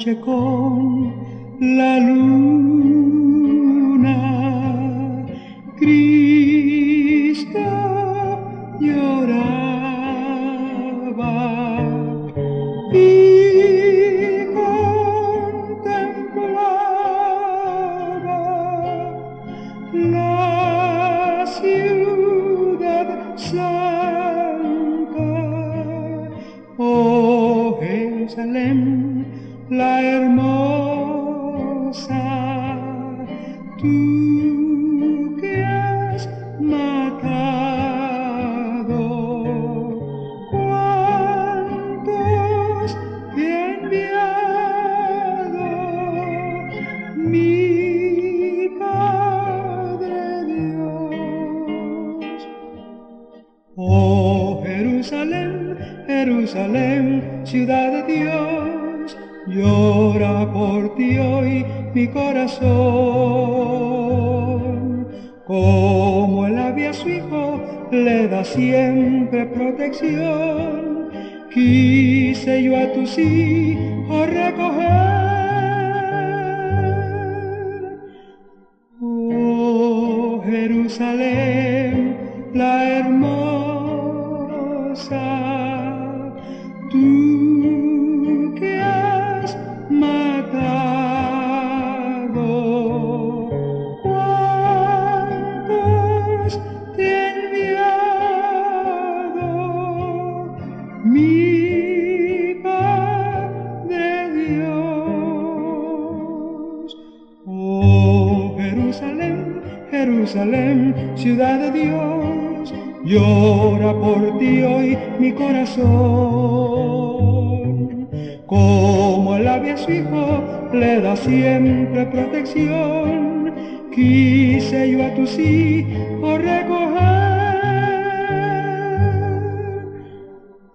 noche con la luna. Cristo lloraba y contemplaba la ciudad santa. Oh Jerusalén, la hermosa, tú que has matado, cuántos te ha enviado mi Padre Dios. Oh Jerusalén, Jerusalén, ciudad de Dios, llora por ti hoy mi corazón. Como él había su hijo, le da siempre protección. Quise yo a tus hijos recoger. Oh Jerusalén, la hermosa, tú Jerusalén, Jerusalén, ciudad de Dios, llora por ti hoy mi corazón. Como él había a su hijo, le da siempre protección. Quise yo a tus hijos recoger.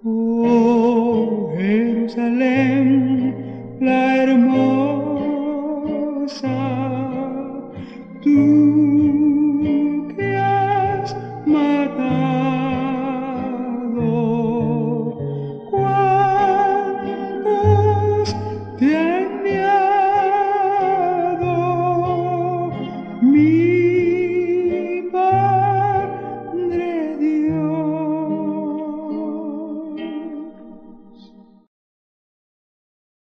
Oh Jerusalén, la hermosa,